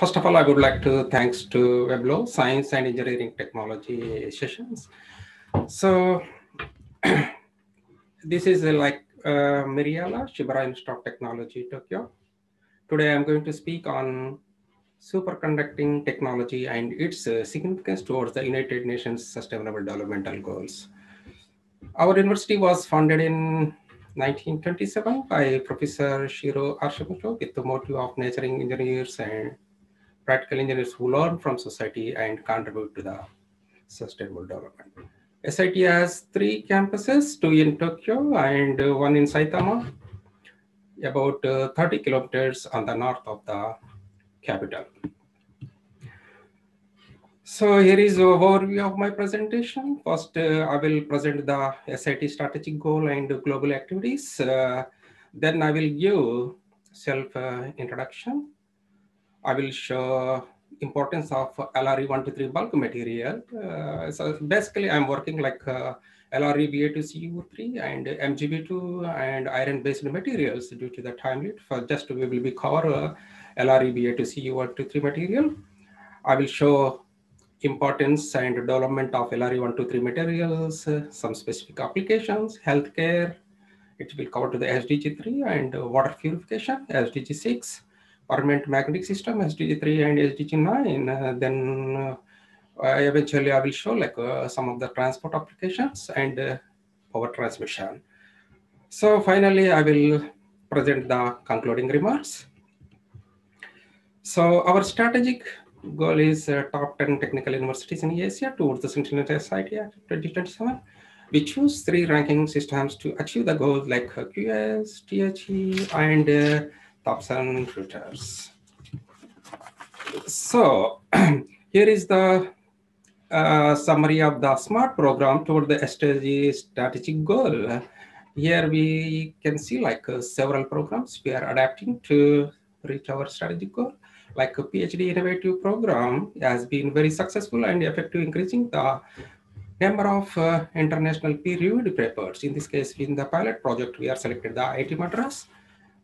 first of all, I would like to thanks to Vebleo Science and Engineering Technology sessions. So this is uh, like uh, Miryala Shibaura Institute of Technology, Tokyo. Today I'm going to speak on superconducting technology and its uh, significance towards the United Nations Sustainable Developmental Goals. Our university was founded in 1927 by Professor Shiro Hashimoto with the motive of nurturing engineers and practical engineers who learn from society and contribute to the sustainable development. SIT has three campuses, two in Tokyo and one in Saitama, about uh, 30 kilometers on the north of the capital. So here is overview of my presentation. First, uh, I will present the SIT strategic goal and global activities. Uh, then I will give self uh, introduction. I will show importance of LRE 123 bulk material. Uh, so basically I'm working like uh, LRE BA2CU3 and MGB2 and iron-based materials due to the time limit. For just we will be cover uh, LRE BA2CU123 material. I will show importance and development of LRE123 materials, uh, some specific applications, healthcare. It will cover to the SDG3 and water purification, SDG6, permanent magnetic system, SDG3 and SDG9. Uh, then eventually I will show like some of the transport applications and power transmission. So finally, I will present the concluding remarks. So our strategic goal is uh, top 10 technical universities in Asia towards the Centennial Society Act 2027. We choose three ranking systems to achieve the goals like QS, THE, and uh, Thomson Reuters. So here is the uh, summary of the SMART program toward the SDG strategic goal. Here we can see like uh, several programs we are adapting to reach our strategic goal like a PhD innovative program has been very successful and effective increasing the number of uh, international peer-reviewed papers. In this case, in the pilot project, we are selected the IIT Madras.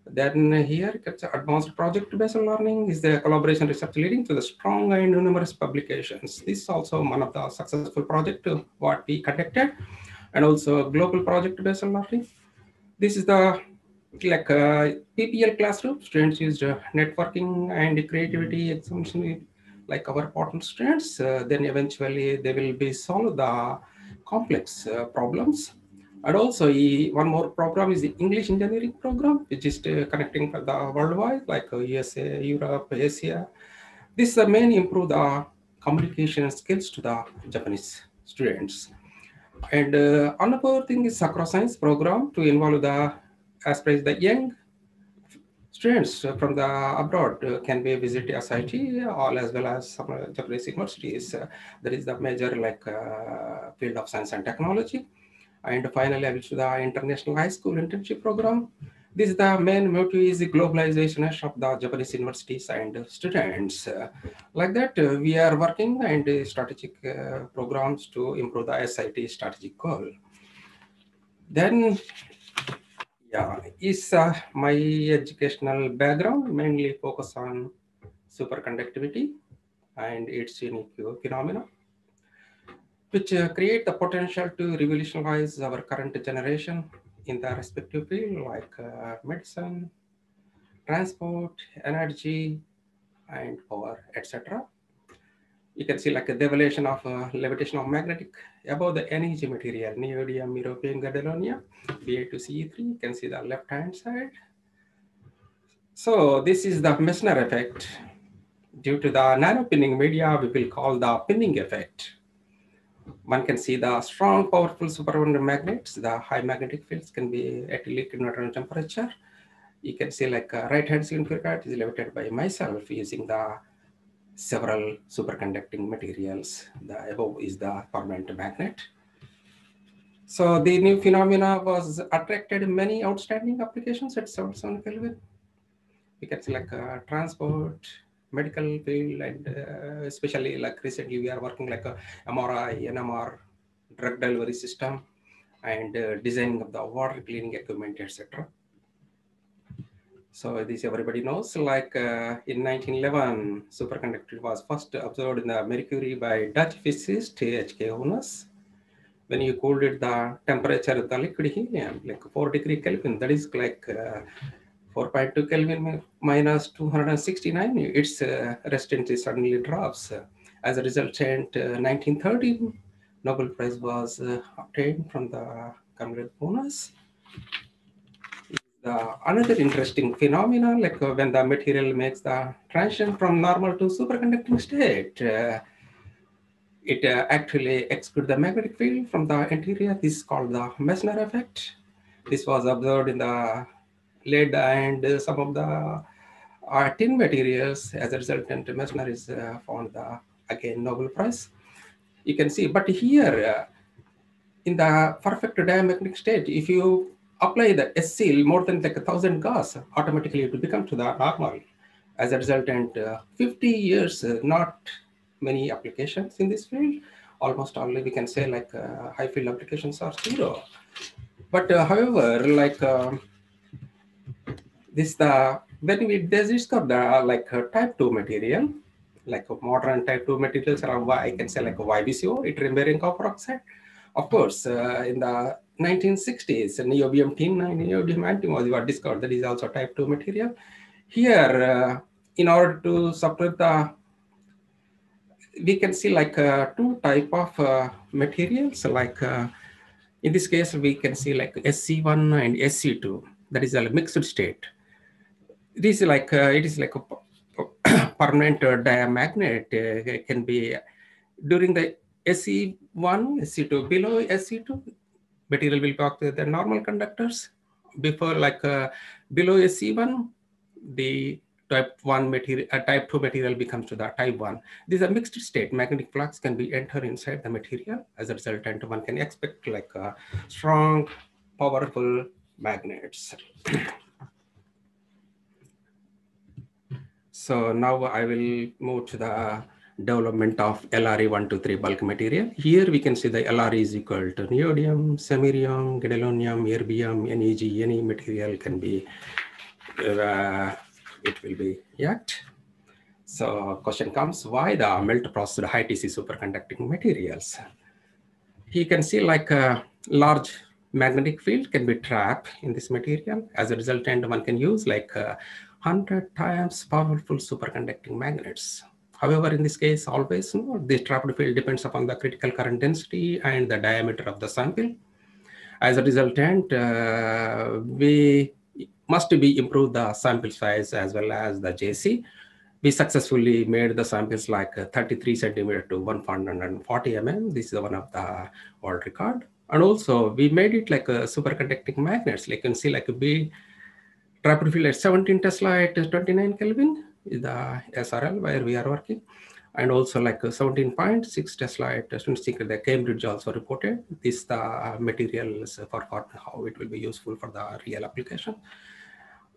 Then here, advanced project-based learning is the collaboration research leading to the strong and numerous publications. This is also one of the successful project what we conducted, and also a global project-based learning. This is the like uh, PPL classroom, students used uh, networking and creativity examination like our partner students. Uh, then eventually they will be solve the complex uh, problems. And also he, one more program is the English engineering program, which is uh, connecting the worldwide like USA, Europe, Asia. This is the main improve the communication skills to the Japanese students. And uh, another thing is Sakura Science program to involve the as as the young students from the abroad can be visit SIT all as well as some Japanese universities. there is the major like uh, field of science and technology. And finally, I will the international high school internship program. This is the main motive is the globalization of the Japanese universities and students. Like that, we are working and strategic uh, programs to improve the SIT strategic goal. Then yeah, is uh, my educational background mainly focus on superconductivity and its unique phenomena, which uh, create the potential to revolutionize our current generation in the respective field like uh, medicine, transport, energy, and power, etc. You can see like a devolution of uh, levitation of magnetic above the energy material, neodymium europium gadolinium, Ba2Ce3. You can see the left hand side. So this is the Meissner effect. Due to the nano pinning media, we will call the pinning effect. One can see the strong, powerful superconducting magnets. The high magnetic fields can be at liquid nitrogen temperature. You can see like a right hand significant is levitated by myself using the several superconducting materials. The above is the permanent magnet. So the new phenomena was attracted many outstanding applications at 77 Kelvin. We can see like uh, transport, medical field, and uh, especially like recently we are working like a MRI, NMR, drug delivery system, and uh, designing of the water cleaning equipment, etc. So this everybody knows, like uh, in 1911, superconductivity was first observed in the mercury by Dutch physicist H.K. Onnes. When you cooled it, the temperature of the liquid helium, like 4 degree Kelvin, that is like uh, 4.2 Kelvin minus 269, its uh, resistance suddenly drops. As a result, in 1913, Nobel Prize was uh, obtained from the Kamerlingh Onnes the another interesting phenomena, like uh, when the material makes the transition from normal to superconducting state, uh, it uh, actually excludes the magnetic field from the interior. This is called the Meissner effect. This was observed in the lead and some of the uh, tin materials. As a result, and Meissner is uh, found the again Nobel Prize. You can see, but here uh, in the perfect diamagnetic state, if you apply the SCL more than like a thousand Gauss, automatically it will become to the normal. As a result, and uh, 50 years, uh, not many applications in this field. Almost only we can say like uh, high field applications are zero. But uh, however, like um, this, the when we discover the like type two material, like a modern type two materials are I can say like a YBCO, yttrium copper oxide. Of course, uh, in the 1960s, niobium tin and niobium antimony were discovered. That is also type 2 material. Here, uh, in order to separate the, we can see like uh, two type of uh, materials. Like uh, in this case, we can see like SC1 and SC2. That is a mixed state. This is like uh, it is like a permanent diamagnet. It can be during the SC1, SC2, below SC2, material will talk to the normal conductors. Before like uh, below SC1, the type 1 material, uh, type 2 material becomes to the type 1. This is a mixed state. Magnetic flux can be entered inside the material. As a result, and one can expect like uh, strong, powerful magnets. so now I will move to the development of LRE123 bulk material. Here we can see the LRE is equal to neodymium, samarium, gadolinium, erbium, NEG, any material can be, uh, it will be yacked. So question comes, why the melt processed high TC superconducting materials? You can see like a large magnetic field can be trapped in this material. As a result, and one can use like 100 times powerful superconducting magnets. However, in this case, always the trapped field depends upon the critical current density and the diameter of the sample. As a resultant, uh, we must be improve the sample size as well as the JC. We successfully made the samples like 33 centimeter to 140 mm. This is one of the world record. And also we made it like a superconducting magnets. Like you can see like a big trapped field at 17 Tesla at 29 Kelvin is the SRL where we are working. And also like 17.6 Tesla at 26, the Cambridge also reported this the materials for how it will be useful for the real application.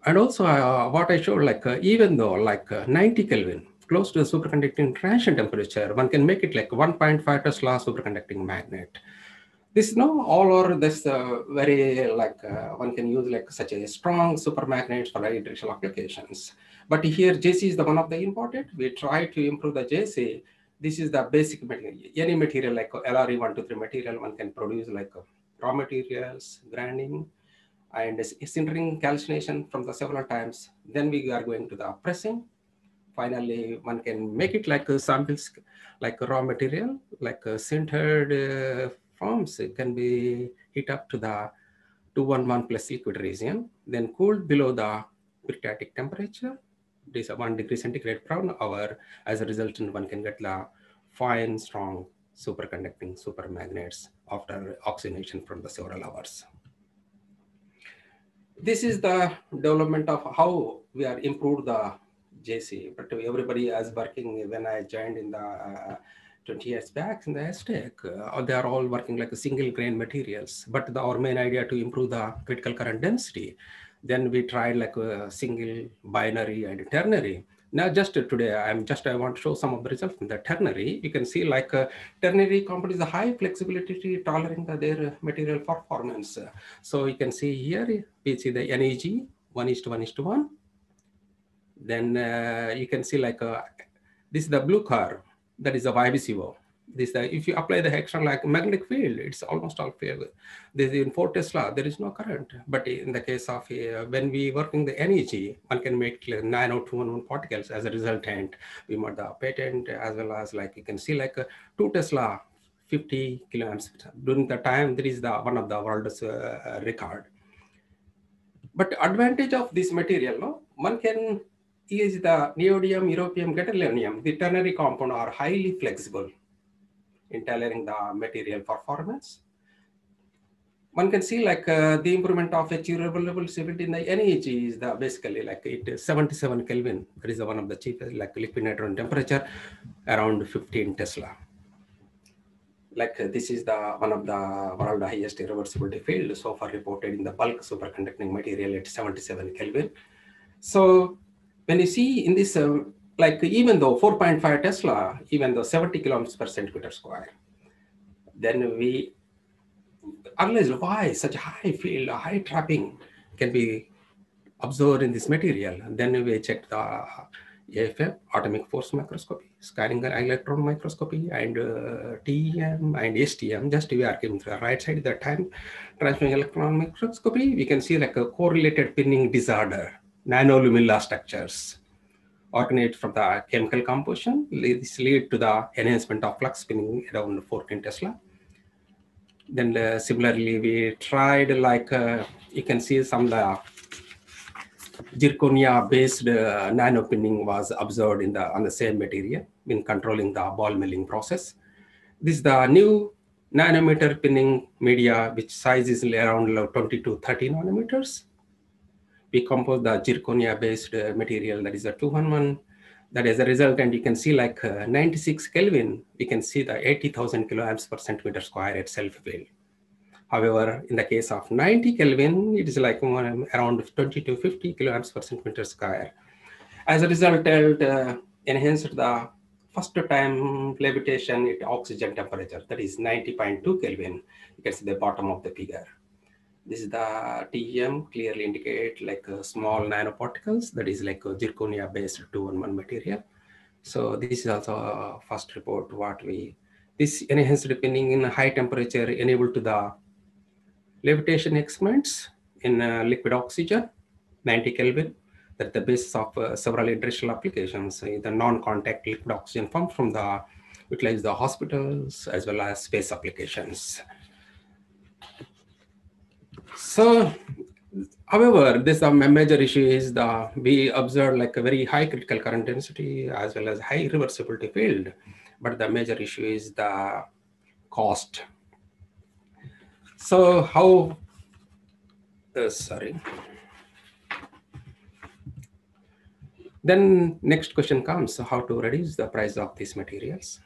And also uh, what I showed, like uh, even though like uh, 90 Kelvin, close to the superconducting transition temperature, one can make it like 1.5 Tesla superconducting magnet. This no all or this uh, very like uh, one can use like such a strong super magnets for directional applications. But here JC is the one of the important. We try to improve the JC. This is the basic material. Any material like LRE123 material, one can produce like uh, raw materials, grinding, and sintering calcination from the several times. Then we are going to the pressing. Finally, one can make it like samples, like raw material, like sintered uh, forms. It can be heat up to the 211 plus liquid region, then cooled below the peritectic temperature this is one degree centigrade per hour. As a result, one can get the fine, strong superconducting supermagnets after oxidation from the several hours. This is the development of how we are improved the JC, but everybody is working when I joined in the uh, 20 years back in the STEC, uh, they are all working like a single grain materials, but the, our main idea to improve the critical current density. Then we tried like a single binary and ternary. Now just today, I'm just, I want to show some of the results in the ternary. You can see like a ternary compound is a high flexibility tolerating the, their material performance. So you can see here, we see the NEG, one is to one is to one, Then uh, you can see like a, this is the blue curve, that is the YBCO this uh, if you apply the external like magnetic field it's almost all fair this in 4 tesla there is no current. But in the case of uh, when we working the energy one can make nano 211 particles as a resultant. We made the patent as well as like you can see like uh, 2 tesla 50 kiloamps during the time there is the one of the world's uh, record. But advantage of this material no? One can use the neodymium europium gadolinium the ternary compound are highly flexible in tailoring the material performance. One can see like uh, the improvement of a achievable stability in the NEG is the basically like it is 77 Kelvin. That is one of the cheapest like liquid nitrogen temperature around 15 Tesla. Like uh, this is the one of the world highest reversibility field so far reported in the bulk superconducting material at 77 Kelvin. So when you see in this uh, like even though 4.5 Tesla, even though 70 kilometers per centimeter square, then we analyze why such high field, high trapping can be observed in this material. And then we check the AFM, atomic force microscopy, scanning electron microscopy, and uh, TEM and STM. Just we are giving the right side the time transmitting electron microscopy. We can see like a correlated pinning disorder, nanoluminar structures originate from the chemical composition. This lead to the enhancement of flux pinning around 14 Tesla. Then uh, similarly, we tried like, uh, you can see some the zirconia based uh, nano pinning was observed in the on the same material in controlling the ball milling process. This is the new nanometer pinning media, which size is around 20 to 30 nanometers we compose the zirconia based uh, material that is a 211 that as a result and you can see like uh, 96 kelvin we can see the 80000 kiloamps per centimeter square at self field however in the case of 90 kelvin it is like around 20 to 50 kiloamps per centimeter square. As a result uh, enhanced the first time levitation at oxygen temperature that is 90.2 kelvin. You can see the bottom of the figure this is the TEM clearly indicate like uh, small nanoparticles that is like a zirconia based 211 material. So this is also a first report what we, this enhanced pinning in high temperature enabled to the levitation experiments in uh, liquid oxygen, 90 Kelvin, that the basis of uh, several industrial applications, uh, the non-contact liquid oxygen pump from the, utilize the hospitals as well as space applications. So, however, this um, major issue is the we observe like a very high critical current density as well as high reversibility field, but the major issue is the cost. So how? Uh, sorry. Then next question comes: How to reduce the price of these materials?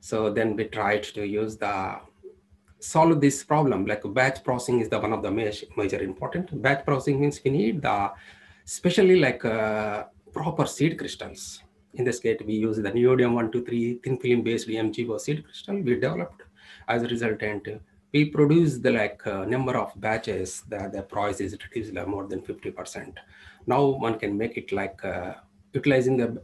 So then we tried to use the solve this problem, like batch processing is the one of the major, major important. Batch processing means we need the, especially like uh, proper seed crystals. In this case, we use the neodymium 123 thin film based MgO seed crystal we developed. As a resultant, we produce the like uh, number of batches that the price is reduced like more than 50%. Now one can make it like uh, utilizing the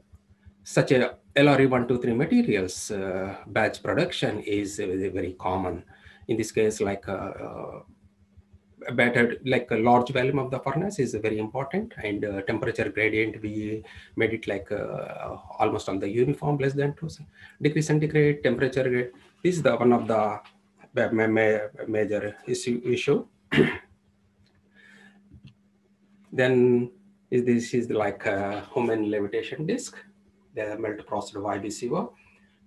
such a LRE123 materials uh, batch production is very common in this case, like a, uh, uh, a better, like a large volume of the furnace is very important and uh, temperature gradient, we made it like uh, almost on the uniform less than two degrees centigrade temperature. This is the one of the major issue. issue. then is this is like a Human levitation disk, the melt processed YBCO.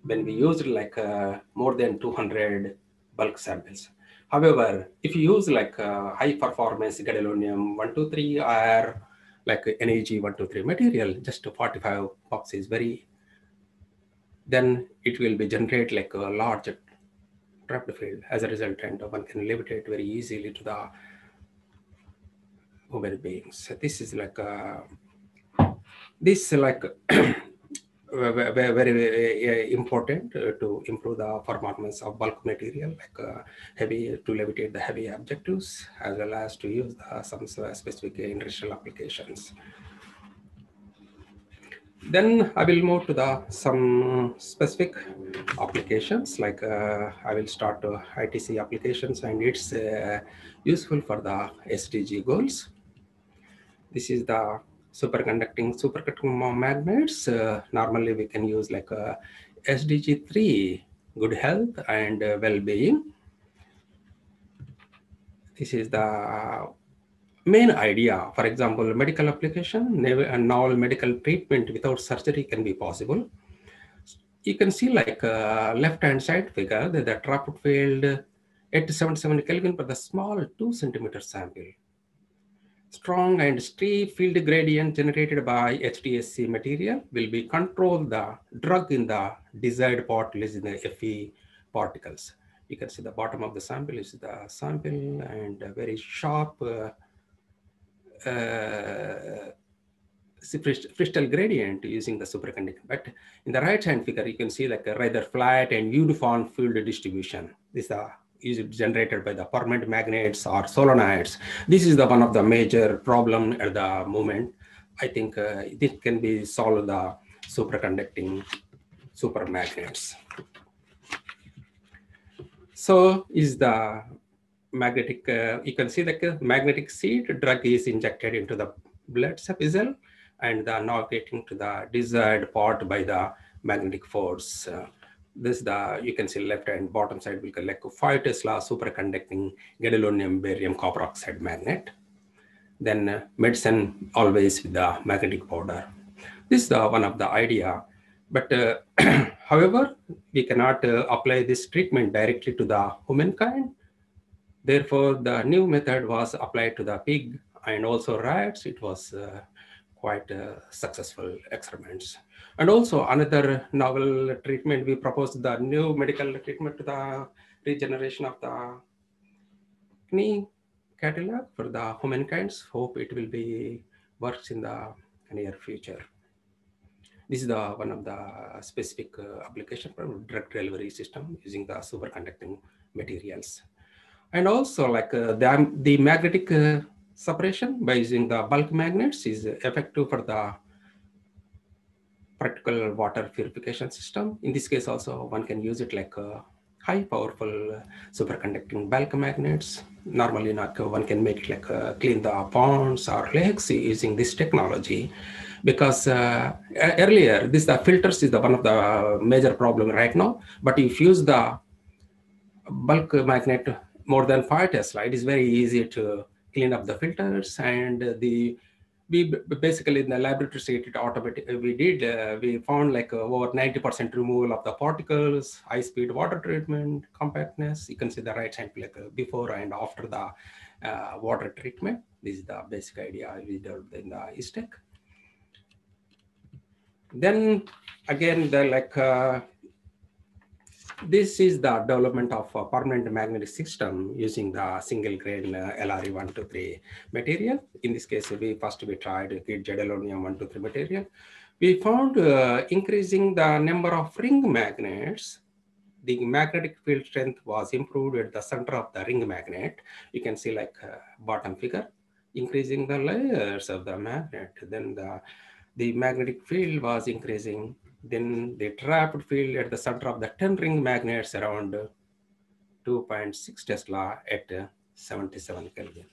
When we used like uh, more than 200 bulk samples. However, if you use like uh, high performance gadolinium 123 or like NEG 123 material, just 45 box is very, then it will be generate like a large trapped field as a result and one can levitate very easily to the human beings. So this is like a, this like very, very important uh, to improve the performance of bulk material like uh, heavy to levitate the heavy objectives as well as to use some specific industrial applications. Then I will move to the some specific applications like uh, I will start uh, ITC applications and it's uh, useful for the SDG goals. This is the superconducting superconducting magnets. Uh, normally we can use like a SDG 3, good health and uh, well-being. This is the main idea. For example, medical application, a novel medical treatment without surgery can be possible. You can see like uh, left-hand side figure that the droplet field at 77 Kelvin for the small two centimeter sample strong and steep field gradient generated by HTSC material will be control the drug in the desired particles in the Fe particles. You can see the bottom of the sample is the sample and very sharp uh, uh, crystal gradient using the superconducting. But in the right hand figure, you can see like a rather flat and uniform field distribution. This is the is generated by the permanent magnets or solenoids. This is the one of the major problem at the moment. I think uh, this can be solved the superconducting supermagnets. So is the magnetic, uh, you can see the magnetic seed drug is injected into the blood vessel and the now getting to the desired part by the magnetic force. Uh, this the you can see left and bottom side will collect 5 Tesla superconducting gadolinium barium copper oxide magnet. Then uh, medicine always with the magnetic powder. This is the one of the idea. But uh, however, we cannot uh, apply this treatment directly to the humankind. Therefore, the new method was applied to the pig and also rats. It was uh, quite uh, successful experiments. And also another novel treatment, we proposed the new medical treatment to the regeneration of the knee cartilage for the humankind. Hope it will be works in the near future. This is the one of the specific uh, application for drug delivery system using the superconducting materials. And also like uh, the, the magnetic uh, separation by using the bulk magnets is effective for the practical water purification system. In this case also one can use it like a high powerful superconducting bulk magnets. Normally not one can make like uh, clean the ponds or lakes using this technology because uh, earlier this the filters is the one of the major problem right now but if you use the bulk magnet more than 5 tesla it is very easy to clean up the filters and the we basically in the laboratory it automatic we did uh, we found like uh, over 90% removal of the particles high speed water treatment compactness you can see the right hand like uh, before and after the uh, water treatment this is the basic idea we developed in the ISTEC. then again the like uh, this is the development of a permanent magnetic system using the single grain uh, LRE123 material. In this case, we first we tried gadolinium 123 material. We found uh, increasing the number of ring magnets the magnetic field strength was improved at the center of the ring magnet. You can see like uh, bottom figure, increasing the layers of the magnet. Then the, the magnetic field was increasing then the trapped field at the center of the 10 ring magnets around 2.6 Tesla at 77 Kelvin.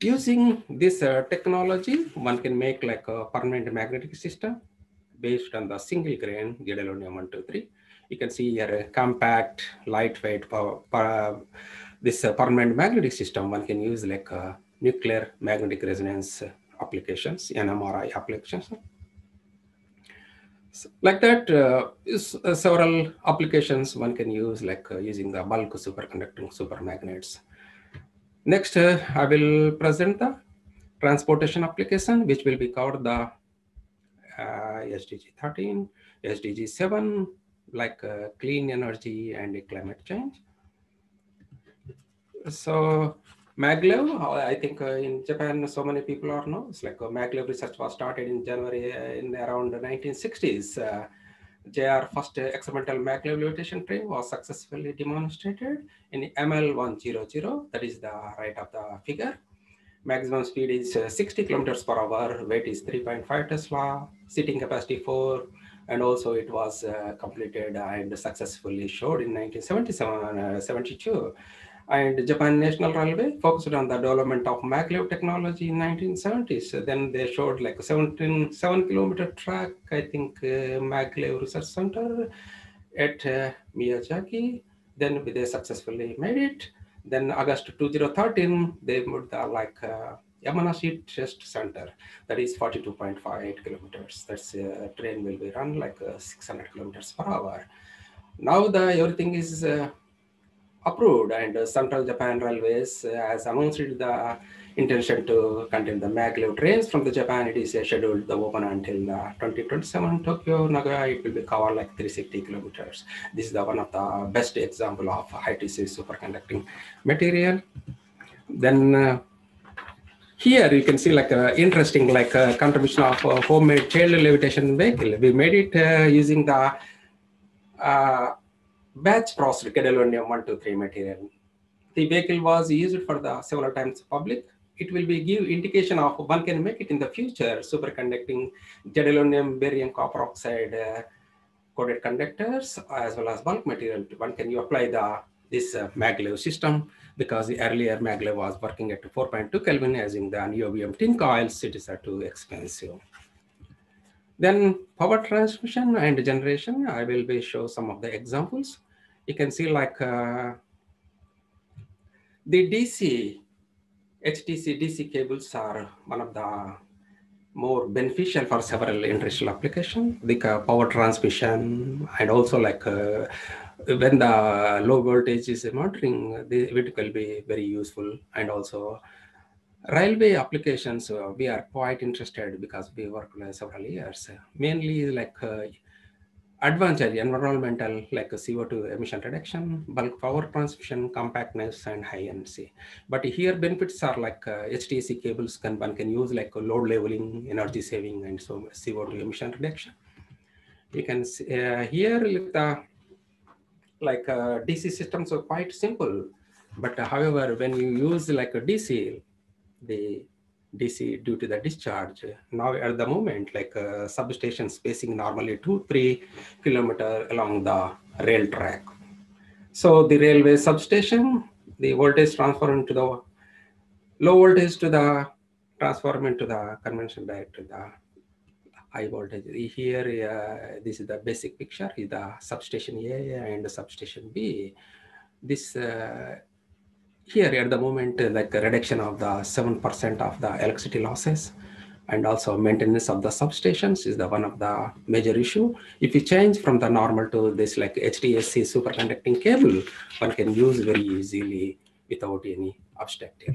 Using this uh, technology, one can make like a permanent magnetic system based on the single grain gadolinium 123. You can see here a compact, lightweight, power, power, this uh, permanent magnetic system one can use like uh, nuclear magnetic resonance applications, NMRI applications like that uh, is uh, several applications one can use like uh, using the bulk superconducting supermagnets. Next, uh, I will present the transportation application, which will be covered the uh, SDG 13, SDG 7, like uh, clean energy and climate change. So maglev i think uh, in japan so many people are know it's like uh, maglev research was started in january uh, in around the 1960s uh, first experimental maglev levitation train was successfully demonstrated in ML100, that is the right of the figure. Maximum speed is uh, 60 kilometers per hour. Weight is 3.5 Tesla. Seating capacity 4. And also it was uh, completed and successfully showed in 1977, uh, 72. And Japan National Railway focused on the development of maglev technology in 1970s. Then they showed like a 17, 7 kilometer track, I think, uh, maglev research center at uh, Miyazaki. Then they successfully made it. Then August 2013, they moved the like uh, Yamanashi Test Center. That is 42.58 kilometers. That's uh, train will be run like uh, 600 kilometers per hour. Now the everything is uh, approved and uh, Central Japan Railways uh, has announced the intention to continue the maglev trains from the Japan. It is uh, scheduled to open until the 2027 Tokyo Nagoya. It will be covered like 360 kilometers. This is the one of the best example of high TC superconducting material. Then uh, here you can see like interesting like a contribution of homemade child levitation vehicle. We made it uh, using the uh, batch processed gadolinium 123 material. The vehicle was used for the several times public. It will be give indication of one can make it in the future. Superconducting gadolinium barium copper oxide uh, coated conductors as well as bulk material. One can you apply the this uh, maglev system? Because the earlier maglev was working at 4.2 kelvin using the niobium tin coils it is too expensive then power transmission and generation i will be show some of the examples you can see like uh, the dc HTC DC cables are one of the more beneficial for several industrial applications, like uh, power transmission and also like uh, when the low voltage is monitoring, the, it will be very useful. And also railway applications, uh, we are quite interested because we work for several years, mainly like uh, advantage environmental like CO2 emission reduction, bulk power transmission, compactness, and high energy. But here benefits are like uh, HTC cables can one can use like load leveling, energy saving, and so CO2 emission reduction. You can see uh, here the like uh, DC systems are quite simple, but uh, however when you use like a DC, the DC due to the discharge. Now at the moment, like uh, substation spacing normally two, three kilometer along the rail track. So the railway substation, the voltage transfer into the low voltage to the transform into the convention direct to the high voltage. Here, uh, this is the basic picture, is the substation A and the substation B. This uh, here at the moment, uh, like reduction of the 7% of the electricity losses and also maintenance of the substations is the one of the major issue. If you change from the normal to this like HTSC superconducting cable, one can use very easily without any obstacle.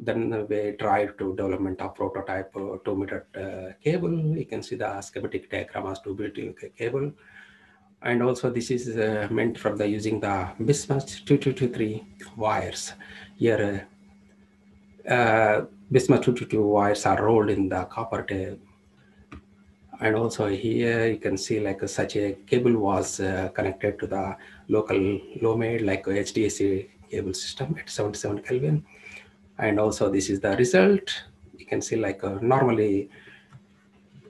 Then we tried to development of prototype uh, two meter uh, cable. You can see the schematic diagram as two meter cable and also this is uh, meant from the using the bismuth 2223 wires. Here, uh, uh, bismuth 222 wires are rolled in the copper tape. And also here you can see like such a cable was uh, connected to the local low-made like HDAC cable system at 77 Kelvin. And also this is the result. You can see like uh, normally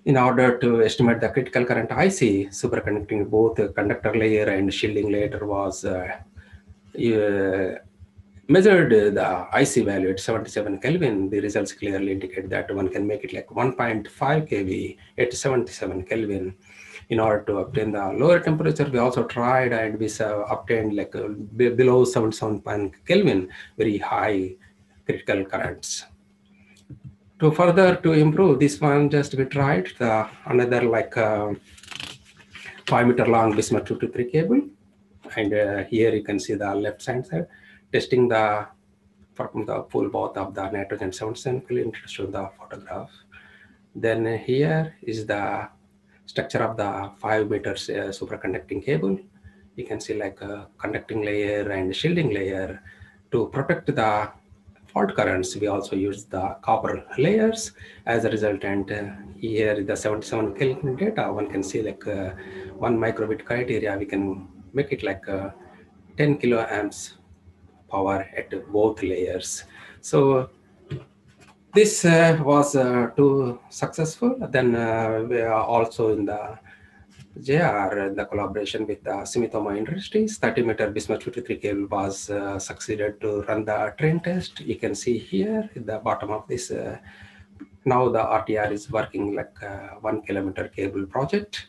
in order to estimate the critical current IC, superconducting both the conductor layer and shielding layer was uh, uh, measured the IC value at 77 Kelvin. The results clearly indicate that one can make it like 1.5 kV at 77 Kelvin. In order to obtain the lower temperature, we also tried and we obtained like uh, below 77 Kelvin, very high critical currents to further to improve this one just we tried the another like uh, five meter long bismuth 223 cable and uh, here you can see the left side side testing the from the full bath of the nitrogen seven 77 show the photograph. Then here is the structure of the five meters uh, superconducting cable. You can see like a conducting layer and shielding layer to protect the fault currents, we also use the copper layers as a result. And uh, here the 77 Kelvin data, one can see like uh, one microbit criteria, we can make it like uh, 10 kilo amps power at both layers. So this uh, was uh, too successful. Then uh, we are also in the JR, the collaboration with the Sumitomo Industries, 30 meter Bismuth 53 cable was uh, succeeded to run the train test. You can see here at the bottom of this. Uh, now the RTR is working like uh, one kilometer cable project.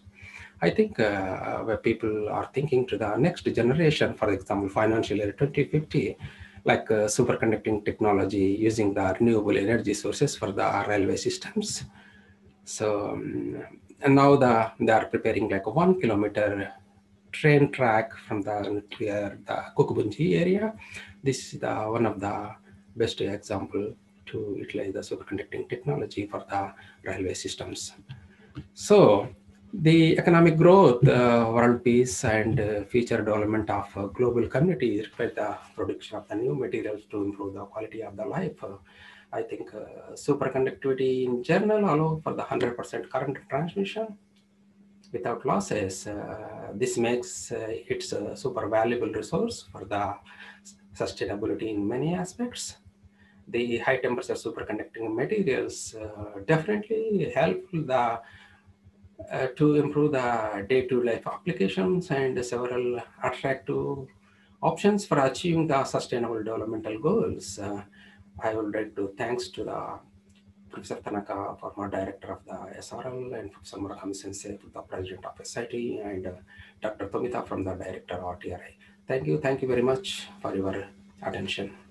I think uh, where people are thinking to the next generation, for example, financial year 2050, like uh, superconducting technology using the renewable energy sources for the railway systems. So um, and now the they are preparing like a one kilometer train track from the nuclear the Kokubunji area. This is the one of the best example to utilize the superconducting technology for the railway systems. So the economic growth, uh, world peace, and uh, future development of uh, global communities require the production of the new materials to improve the quality of the life I think uh, superconductivity in general allow for the 100% current transmission without losses. Uh, this makes uh, it a super valuable resource for the sustainability in many aspects. The high temperature superconducting materials uh, definitely help the uh, to improve the day-to-life applications and several attractive options for achieving the sustainable developmental goals. Uh, I would like to thanks to the Professor Tanaka, former director of the SRL, and Professor Murakami Sensei, the president of SIT, and uh, Dr. Tomita from the director of TRI. Thank you. Thank you very much for your attention.